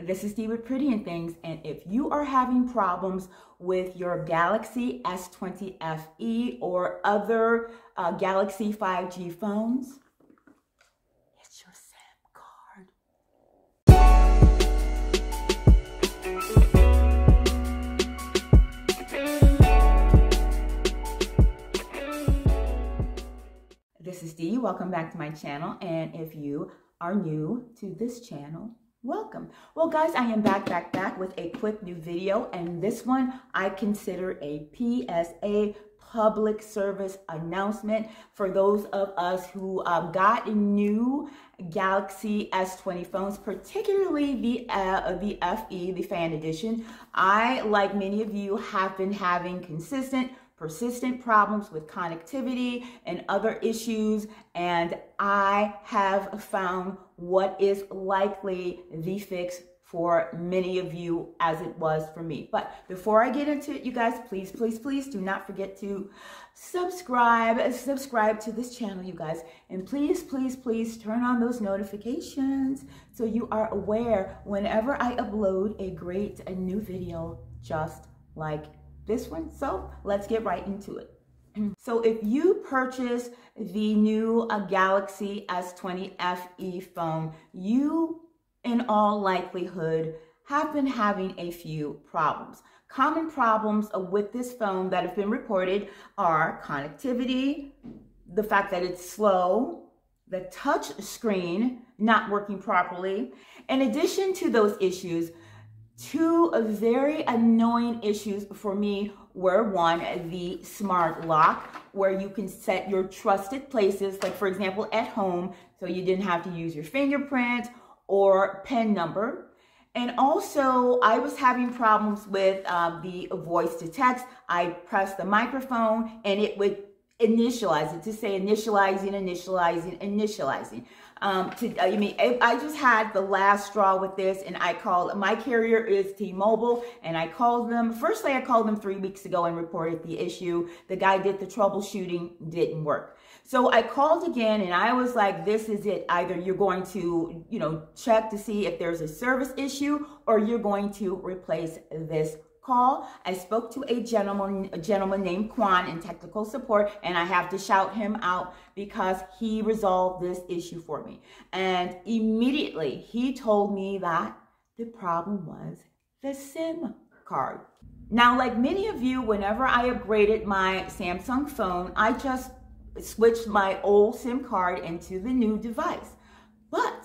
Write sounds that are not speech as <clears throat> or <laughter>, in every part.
This is Steve with Pretty and Things, and if you are having problems with your Galaxy S20 FE or other uh, Galaxy 5G phones, it's your SIM card. This is Dee. Welcome back to my channel. And if you are new to this channel, welcome. Well, guys, I am back, back, back with a quick new video. And this one I consider a PSA public service announcement for those of us who um, got new Galaxy S20 phones, particularly the uh, the FE, the Fan Edition. I, like many of you, have been having consistent persistent problems with connectivity and other issues, and I have found what is likely the fix for many of you as it was for me. But before I get into it, you guys, please, please, please do not forget to subscribe, subscribe to this channel, you guys. And please, please, please turn on those notifications so you are aware whenever I upload a great a new video just like this one. So let's get right into it. <clears throat> So if you purchase the new uh, Galaxy S20 FE phone, you in all likelihood have been having a few problems. Common problems with this phone that have been reported are connectivity, the fact that it's slow, the touch screen not working properly. In addition to those issues, Two very annoying issues for me were one, the smart lock, where you can set your trusted places, like for example, at home, so you didn't have to use your fingerprint or PIN number. And also, I was having problems with um, the voice to text. I pressed the microphone and it would initialize it to say initializing, initializing, initializing. Um, to, I mean, I just had the last straw with this and I called, my carrier is T-Mobile and I called them, firstly I called them three weeks ago and reported the issue. The guy did the troubleshooting, didn't work. So I called again and I was like, this is it. Either you're going to, you know, check to see if there's a service issue or you're going to replace this call. I spoke to a gentleman, a gentleman named Quan in technical support, and I have to shout him out because he resolved this issue for me. And immediately he told me that the problem was the SIM card. Now, like many of you, whenever I upgraded my Samsung phone, I just switched my old SIM card into the new device. But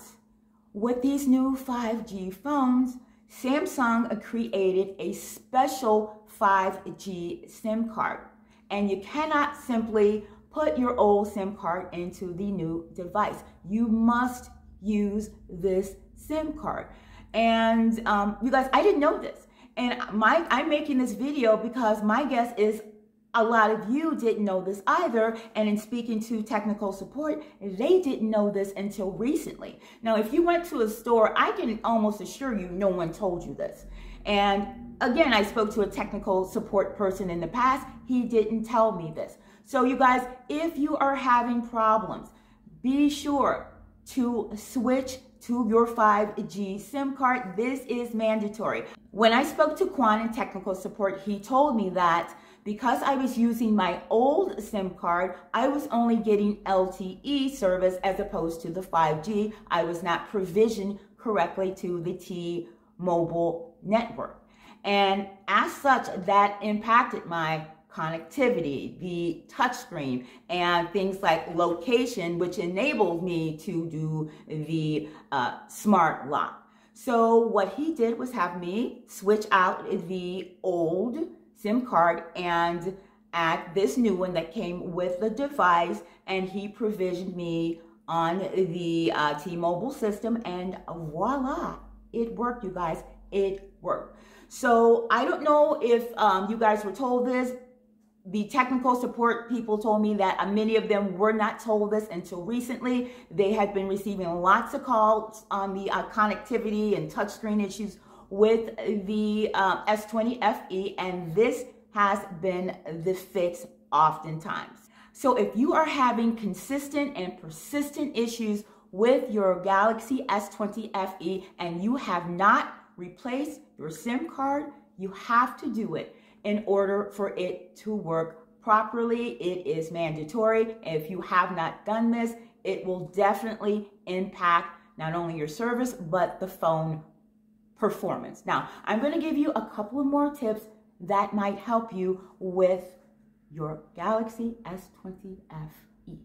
with these new 5G phones, Samsung created a special 5G SIM card, and you cannot simply put your old SIM card into the new device. You must use this SIM card. And um, you guys, I didn't know this. And my, I'm making this video because my guess is a lot of you didn't know this either. And in speaking to technical support, they didn't know this until recently. Now, if you went to a store, I can almost assure you no one told you this. And again, I spoke to a technical support person in the past. He didn't tell me this. So you guys, if you are having problems, be sure to switch to your 5G SIM card. This is mandatory. When I spoke to Quan in technical support, he told me that because I was using my old SIM card, I was only getting LTE service as opposed to the 5G. I was not provisioned correctly to the T-Mobile network. And as such, that impacted my connectivity, the touchscreen, and things like location, which enabled me to do the uh, smart lock. So what he did was have me switch out the old SIM card and add this new one that came with the device and he provisioned me on the uh, T-Mobile system and voila, it worked you guys, it worked. So I don't know if um, you guys were told this, the technical support people told me that uh, many of them were not told this until recently. They had been receiving lots of calls on the uh, connectivity and touchscreen issues with the um, S20 FE, and this has been the fix oftentimes. So if you are having consistent and persistent issues with your Galaxy S20 FE and you have not replaced your SIM card, you have to do it in order for it to work properly. It is mandatory. If you have not done this, it will definitely impact not only your service, but the phone performance. Now, I'm going to give you a couple of more tips that might help you with your Galaxy S20 FE.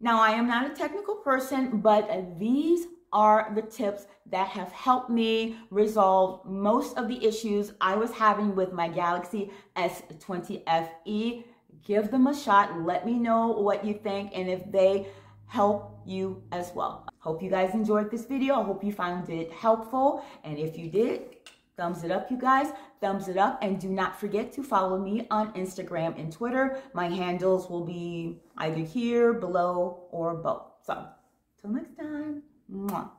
Now, I am not a technical person, but these are the tips that have helped me resolve most of the issues I was having with my Galaxy S20 FE. Give them a shot. Let me know what you think and if they help you as well. Hope you guys enjoyed this video. I hope you found it helpful. And if you did, thumbs it up, you guys. Thumbs it up. And do not forget to follow me on Instagram and Twitter. My handles will be either here, below, or both. So, till next time. Mwah.